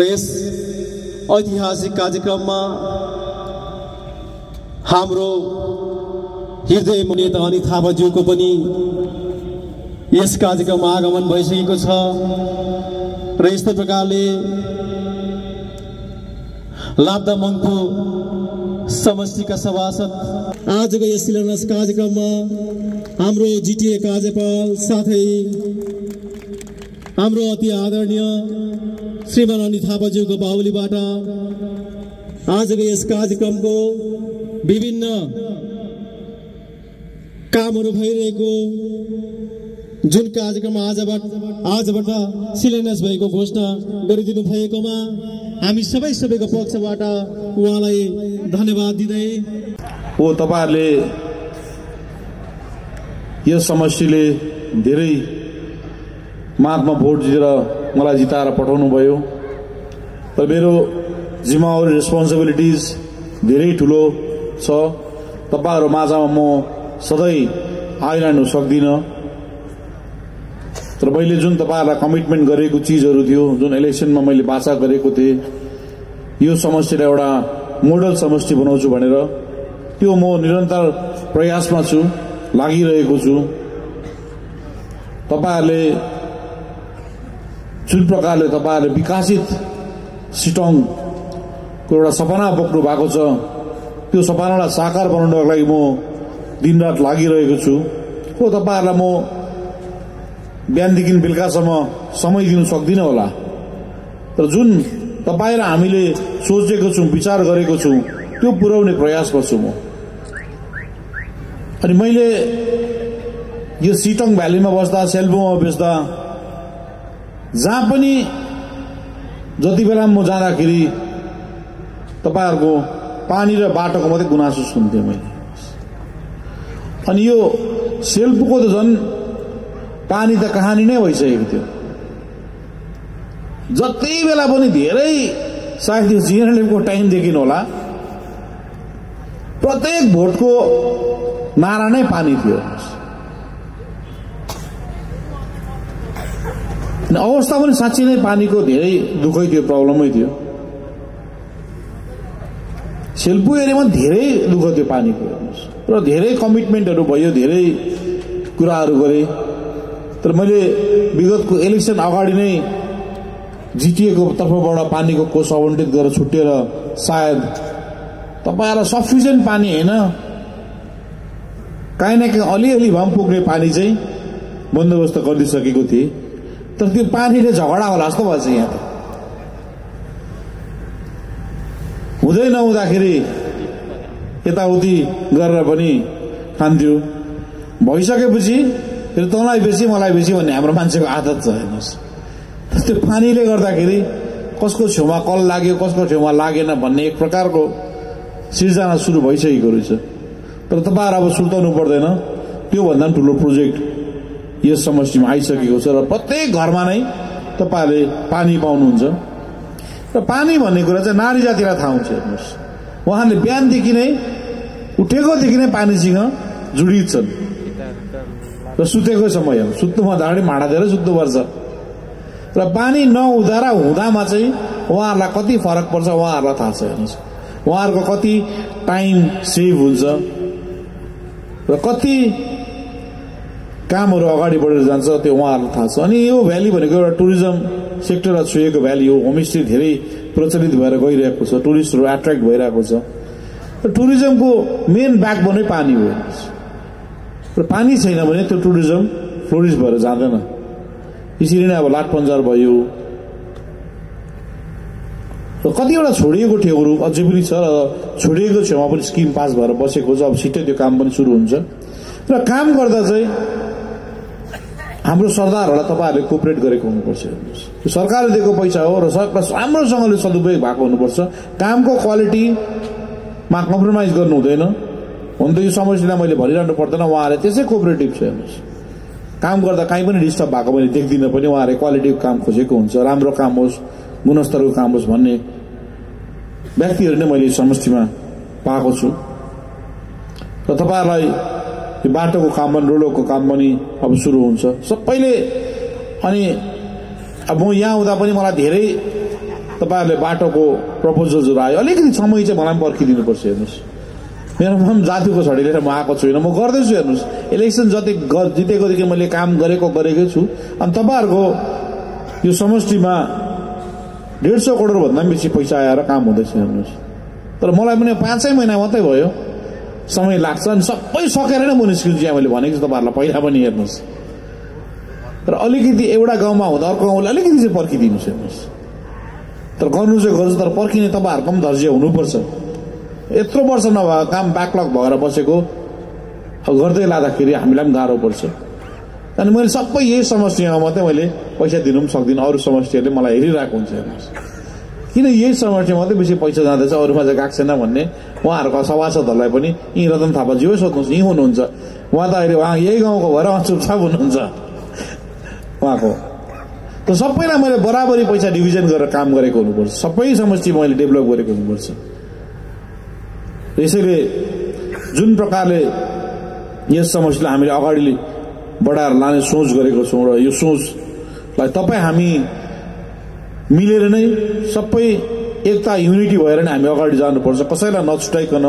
र यस ऐतिहासिक कार्यक्रममा हाम्रो हृदय नेता अनित थापाज्यूको पनि यस कार्यक्रममा आगमन भइसकेको छ र यस्तै प्रकारले लाब्दा मङ्पु समष्टिका सभासद आजको यस शिलान्यास कार्यक्रममा हाम्रो जिटिए कार्यपाल साथै हाम्रो अति आदरणीय श्रीमान अनित थापाज्यूको बाहुलीबाट आजको यस कार्यक्रमको विभिन्न कामहरू भइरहेको जुन कार्यक्रम आजबाट आजबाट शिलान्यास भएको घोषणा गरिदिनु भएकोमा हामी सबै सबैको पक्षबाट उहाँलाई धन्यवाद दिँदै हो तपाईँहरूले यस समष्टिले धेरै महात्मा भोट जितेर मलाई जिताएर पठाउनु भयो। तर मेरो जिम्मेवारी रेस्पोन्सिबिलिटिज धेरै ठुलो छ। तपाईँहरू माझमा म सधैँ आइरहनु सक्दिनँ। तर मैले जुन तपाईँहरूलाई कमिटमेन्ट गरेको चिजहरू थियो जुन इलेक्सनमा मैले बाचा गरेको थिएँ यो समष्टिलाई एउटा मोडल समष्टि बनाउँछु भनेर त्यो म निरन्तर प्रयासमा छु लागिरहेको छु। तपाईँहरूले जुन प्रकारले तपाईँहरूले विकासित सिटोङको एउटा सपना बोक्नु भएको छ। त्यो सपनालाई साकार बनाउनको लागि म दिनरात लागिरहेको छु। हो तपाईँहरूलाई म बिहानदेखि बेलुकासम्म समय दिनु सक्दिनँ होला। तर जुन तपाईँ र हामीले सोचेको छौँ विचार गरेको छौँ त्यो पुर्याउने प्रयास गर्छु म। अनि मैले यो सिटङ भ्यालीमा बस्दा सेल्बुमा बस्दा जहाँ पनि जति बेला म जाँदाखेरि तपाईँहरूको पानी र बाटोको मात्रै गुनासो सुन्थेँ मैले। अनि यो सेल्पुको त झन् पानी त कहानी नै भइसकेको थियो। जति बेला पनि धेरै सायद त्यो जिएनएलएफको टाइमदेखि होला प्रत्येक भोटको नारा नै पानी थियो। अवस्था पनि साँच्ची नै पानीको धेरै दुःखै थियो प्रब्लमै थियो। सेल्पु एरियामा धेरै दुःख थियो पानीको। र धेरै कमिटमेन्टहरू भयो धेरै कुराहरू गरेँ। तर मैले विगतको इलेक्सन अगाडि नै जिटिएको तर्फबाट पानीको कोष आवन्टित गरेर छुट्टिएर सायद तपाईँहरूलाई सफिसियन्ट पानी होइन। काहीँ न काहीँ अलिअलि भए पनि पुग्ने पानी चाहिँ बन्दोबस्त गरिदिइसकेको थिएँ। तर त्यो पानीले झगडा होला जस्तो भएछ यहाँ त हुँदै नहुँदाखेरि यताउति गरेर पनि खान्थ्यो। भइसकेपछि फेरि तँलाई बेसी मलाई बेसी भन्ने हाम्रो मान्छेको आदत छ हेर्नुहोस्। त्यो पानीले गर्दाखेरि कसको छेउमा कल लाग्यो कसको छेउमा लागेन भन्ने एक प्रकारको सिर्जना सुरु भइसकेको रहेछ। तर तपाईँहरू अब सुर्ताउनु पर्दैन। त्योभन्दा पनि ठुलो प्रोजेक्ट यस समष्टिमा आइसकेको छ र प्रत्येक घरमा नै तपाईँहरूले पानी पाउनुहुन्छ। र पानी भन्ने कुरा चाहिँ नारी जातिलाई थाहा हुन्छ हेर्नुहोस्। उहाँले बिहानदेखि नै उठेकोदेखि नै पानीसँग जुडित छन् र सुतेको समय हो। सुत्नुभन्दा अगाडि भाँडा धेरै सुत्नुपर्छ। र पानी नहुँदा र हुँदामा चाहिँ उहाँहरूलाई कति फरक पर्छ उहाँहरूलाई थाहा छ हेर्नुहोस्। उहाँहरूको कति टाइम सेभ हुन्छ। र कति कामहरू अगाडि बढेर जान्छ त्यो उहाँहरूलाई थाहा छ। अनि यो भ्याली भनेको एउटा टुरिज्म सेक्टरलाई छोएको भ्याली हो। होमस्टे धेरै प्रचलित भएर गइरहेको छ। टुरिस्टहरू एट्र्याक्ट भइरहेको छ। र टुरिज्मको मेन ब्याकबोनै पानी हो। र पानी छैन भने त्यो टुरिज्म फ्लोरिस भएर जाँदैन। यसरी नै अब लाटपन्जार भयो। र कतिवटा छोडिएको ठाउँहरू अझै पनि छ र छोडिएको छेउमा पनि स्किम पास भएर बसेको छ। अब छिट्टै त्यो काम पनि सुरु हुन्छ। र काम गर्दा चाहिँ हाम्रो सरदारहरूलाई तपाईँहरूले कोअपरेट गरेको हुनुपर्छ। हेर्नुहोस् त्यो सरकारले दिएको पैसा हो र सरकार राम्रोसँगले सदुपयोग भएको हुनुपर्छ। कामको क्वालिटीमा कम्प्रोमाइज गर्नु हुँदैन। हुन त यो समस्यालाई मैले भनिरहनु पर्दैन। उहाँहरूले त्यसै कोअपरेटिभ छ हेर्नुहोस्। काम गर्दा काहीँ पनि डिस्टर्ब भएको मैले देख्दिनँ पनि। उहाँहरूले क्वालिटीको काम खोजेको हुन्छ राम्रो काम होस् गुणस्तरको काम होस् भन्ने व्यक्तिहरू नै मैले समष्टिमा पाएको छु। र तपाईँहरूलाई यो बाटोको काम पनि रोडको काम पनि अब सुरु हुन्छ। सबैले अनि अब म यहाँ हुँदा पनि मलाई धेरै तपाईँहरूले बाटोको प्रपोजल्सहरू आयो। अलिकति समय चाहिँ मलाई पनि पर्खिदिनुपर्छ हेर्नुहोस्। मेरोमा पनि जातिको छडी लिएर म आएको छुइनँ। म गर्दैछु हेर्नुहोस्। इलेक्सन जति जितेकोदेखि मैले काम गरेको गरेकै छु। अनि तपाईँहरूको यो समष्टिमा डेढ सौ करोडभन्दा बेसी पैसा आएर काम हुँदैछ हेर्नुहोस्। तर मलाई पनि पाँचै महिना मात्रै भयो। समय लाग्छ अनि सबै सकेर नै म निस्किन्छु यहाँ मैले भनेको छु तपाईँहरूलाई पहिला पनि हेर्नुहोस्। तर अलिकति एउटा गाउँमा हुँदा अर्को गाउँले अलिकति चाहिँ पर्खिदिनुहोस् हेर्नुहोस्। तर गर्नु चाहिँ गर्छु तर पर्खिने तपाईँहरूको पनि धैर्य हुनुपर्छ। यत्रो वर्ष नभए काम ब्याकलग भएर बसेको अब गर्दै लाँदाखेरि हामीलाई पनि गाह्रो पर्छ। अनि मैले सबै यही समस्यामा मात्रै मैले पैसा दिनु पनि सक्दिनँ अरू समस्याहरूले मलाई हेरिरहेको हुन्छ हेर्नुहोस्। किन यही समस्या मात्रै बेसी पैसा जाँदैछ अरूमा चाहिँ गएको छैन भन्ने? उहाँहरूको सभासदहरूलाई पनि यहीँ रतन थापाज्यू सोध्नुहोस् यहीँ हुनुहुन्छ। उहाँ त अहिले उहाँ यही गाउँको भएर चुपचाप हुनुहुन्छ। उहाँको। त सबैलाई मैले बराबरी पैसा डिभिजन गरेर काम गरेको हुनुपर्छ। सबै समष्टि मैले डेभलप गरेको हुनुपर्छ। यसैले जुन प्रकारले यस समस्यालाई हामीले अगाडि बढाएर लाने सोच गरेको छौँ र यो सोचलाई तपाईँ हामी मिलेर नै सबै एकता युनिटी भएर नै हामी अगाडि जानुपर्छ। कसैलाई नछुटाइकन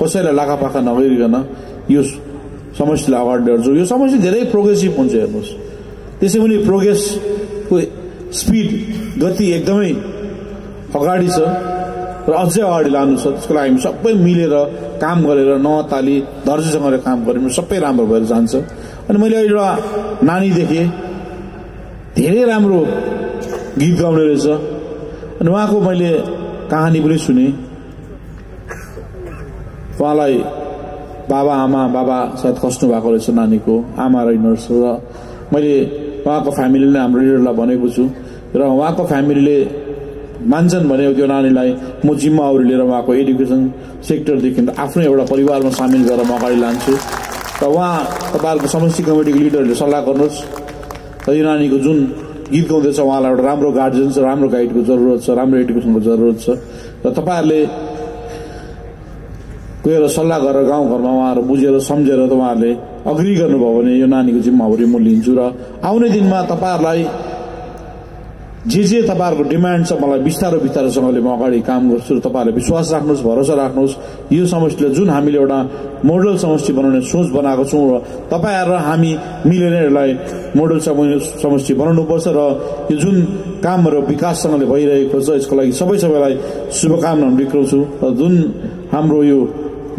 कसैलाई लाखापाखा नगरिकन यो समस्यालाई अगाडि ल्याउँछु यो समस्या धेरै प्रोग्रेसिभ हुन्छ हेर्नुहोस्। त्यसै पनि प्रोग्रेसको स्पिड गति एकदमै अगाडि छ र अझै अगाडि लानु छ। त्यसको लागि हामी सबै मिलेर काम गरेर नताली धैर्यसँगले काम गऱ्यो सबै राम्रो भएर जान्छ। अनि मैले एउटा नानी देखेँ। धेरै राम्रो गीत गाउने रहेछ। अनि उहाँको मैले कहानी पनि सुने। उहाँलाई बाबा आमा बाबा सायद खस्नु भएको रहेछ नानीको आमा रहेनरहेछ र मैले उहाँको फ्यामिलीले हाम्रो लिडरलाई भनेको छु। र उहाँको फ्यामिलीले मान्छन् भने त्यो नानीलाई म जिम्मावरी लिएर उहाँको एडुकेसन सेक्टरदेखि आफ्नो एउटा परिवारमा सामेल गरेर म अगाडि लान्छु। र उहाँ तपाईँहरूको समष्टि कमिटीको लिडरहरूले सल्लाह गर्नुहोस्। र यो नानीको जुन गीत गाउँदैछ उहाँलाई एउटा राम्रो गार्जियन छ राम्रो गाइडको जरुरत छ राम्रो एडुकेसनको जरुरत छ। र तपाईँहरूले गएर सल्लाह गरेर गाउँघरमा उहाँहरू बुझेर सम्झेर त उहाँहरूले अग्री गर्नुभयो भने यो नानीको जिम्मावरी म लिन्छु। र आउने दिनमा तपाईँहरूलाई जे जे तपाईँहरूको डिमान्ड छ मलाई बिस्तारो बिस्तारोसँगले म अगाडि काम गर्छु र तपाईँहरूले विश्वास राख्नुहोस् भरोसा राख्नुहोस्। यो समष्टिले जुन हामीले एउटा मोडल समष्टि बनाउने सोच बनाएको छौँ र तपाईँहरू हामी मिलेर यसलाई मोडल सम- समष्टि बनाउनुपर्छ र यो जुन कामहरू विकाससँगले भइरहेको छ यसको लागि सबै सबैलाई शुभकामना बिक्राउँछु र जुन हाम्रो यो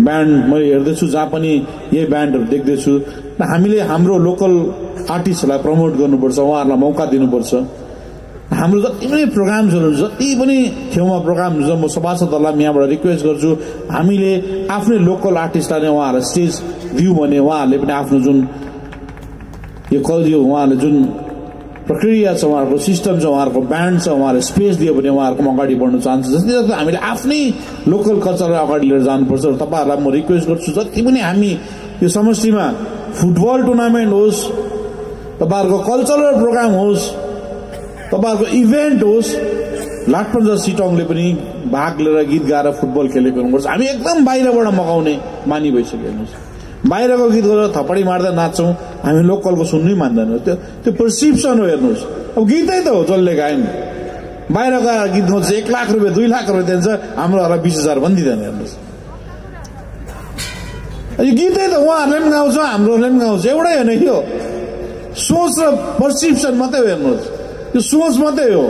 ब्यान्ड मैले हेर्दैछु जहाँ पनि यही ब्यान्डहरू देख्दैछु र हामीले हाम्रो लोकल आर्टिस्टहरूलाई प्रमोट गर्नुपर्छ उहाँहरूलाई मौका दिनुपर्छ। हाम्रो जति पनि प्रोग्राम्सहरू जति पनि ठाउँमा प्रोग्राम छ म सभासदहरूलाई यहाँबाट रिक्वेस्ट गर्छु हामीले आफ्नै लोकल आर्टिस्टलाई नै उहाँहरूलाई स्टेज दियौँ भने उहाँहरूले पनि आफ्नो जुन यो कल उहाँहरूले जुन प्रक्रिया छ उहाँहरूको सिस्टम छ उहाँहरूको ब्यान्ड छ उहाँहरूले स्पेस दियो भने उहाँहरूको अगाडि बढ्नु चाहन्छ जस्तै जस्तै हामीले आफ्नै लोकल कल्चरलाई अगाडि लिएर जानुपर्छ र तपाईँहरूलाई म रिक्वेस्ट गर्छु जति पनि हामी यो समष्टिमा फुटबल टुर्नामेन्ट होस् तपाईँहरूको कल्चरल प्रोग्राम होस् तपाईँहरूको इभेन्ट होस् लाटपन्जा सिटङले पनि भाग लिएर गीत गाएर फुटबल खेलेको हुनुपर्छ हामी एकदम बाहिरबाट मगाउने बानी भइसक्यो हेर्नुहोस्। बाहिरको गीत गरेर थपडी मार्दा नाच्छौँ हामी लोकलको सुन्नै मान्दैनौँ। त्यो त्यो पर्सिप्सन हो हेर्नुहोस्। अब गीतै त हो जसले गायन। बाहिरका गीत गाउँछ एक लाख रुपियाँ दुई लाख रुपियाँ दिन्छ हाम्रोहरूलाई बिस हजार पनि दिँदैन हेर्नुहोस्। यो गीतै त उहाँहरूले पनि गाउँछ हाम्रोहरूले पनि गाउँछ। एउटै होइन यो। सोच र पर्सिप्सन मात्रै हो हेर्नुहोस्। यो सोच मात्रै हो।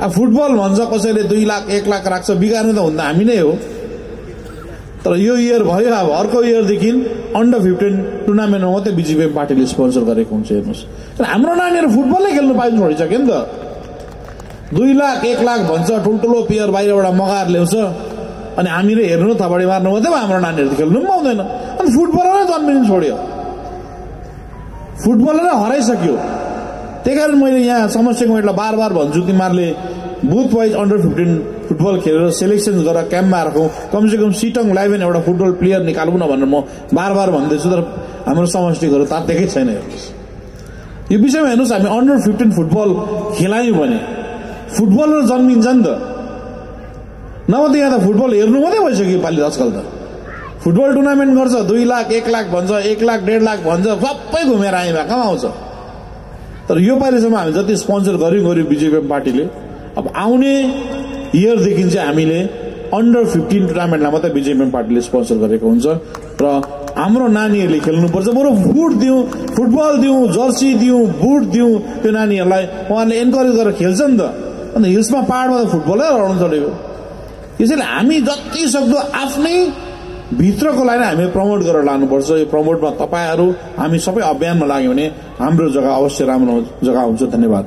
अब फुटबल भन्छ कसैले दुई लाख एक लाख राख्छ बिगार्नु त हुँदा हामी नै हो। तर यो इयर भयो अब अर्को इयरदेखि अन्डर फिफ्टिन टुर्नामेन्टमा मात्रै बिजिपी पार्टीले स्पोन्सर गरेको हुन्छ हेर्नुहोस्। तर हाम्रो नानीहरू फुटबलै खेल्नु पाइनु छोडिसक्यो नि त। दुई लाख एक लाख भन्छ ठुल्ठुलो प्लेयर बाहिरबाट मगाएर ल्याउँछ। अनि हामीले हेर्नु थपडी मार्नु मात्रै हाम्रो नानीहरू त खेल्नु पनि पाउँदैन। अनि फुटबलरै जन्मिनु छोड्यो। फुटबलरै हराइसक्यो। त्यही कारण मैले यहाँ समस्या कमिटीलाई बार बार भन्छु तिमीहरूले booth wise under fifteen football खेलेर सेलेक्सन गरेर क्याम्पमा राखौँ। कमसेकम सिटङ इलेभेन एउटा फुटबल प्लेयर निकालौँ न भनेर म बार बार भन्दैछु तर हाम्रो समष्टिहरू तातेकै छैन हेर्नुहोस् यो विषयमा हेर्नुहोस् हामी अन्डर फिफ्टिन फुटबल खेलायौँ भने फुटबलर जन्मिन्छ नि त। नभए त यहाँ त फुटबल हेर्नु मात्रै भइसक्यो योपालि आजकल त। फुटबल टुर्नामेन्ट गर्छ दुई लाख एक लाख भन्छ एक लाख डेढ लाख भन्छ सबै घुमेर भए कहाँ आउँछ? तर यो पालिसम्म हामी जति स्पोन्सर गऱ्यौँ गऱ्यौँ बिजेपी पार्टीले अब आउने इयरदेखि चाहिँ हामीले अन्डर फिफ्टिन टुर्नामेन्टलाई मात्रै बिजेपी पार्टीले स्पोन्सर गरेको हुन्छ र हाम्रो नानीहरूले खेल्नुपर्छ। बरु बुट दिउँ फुटबल दिउँ जर्सी दिउँ बुट दिउँ त्यो नानीहरूलाई उहाँहरूले इन्करेज गरेर खेल्छ नि त। अन्त हिल्समा पाहाडमा त फुटबलै हराउनु चलेको त्यसैले हामी जति सक्दो आफ्नै भित्रको लागि हामी प्रमोट गरेर लानुपर्छ। यो प्रमोटमा तपाईँहरू हामी सबै अभियानमा लाग्यौँ भने हाम्रो जग्गा अवश्य राम्रो जग्गा हुन्छ। धन्यवाद।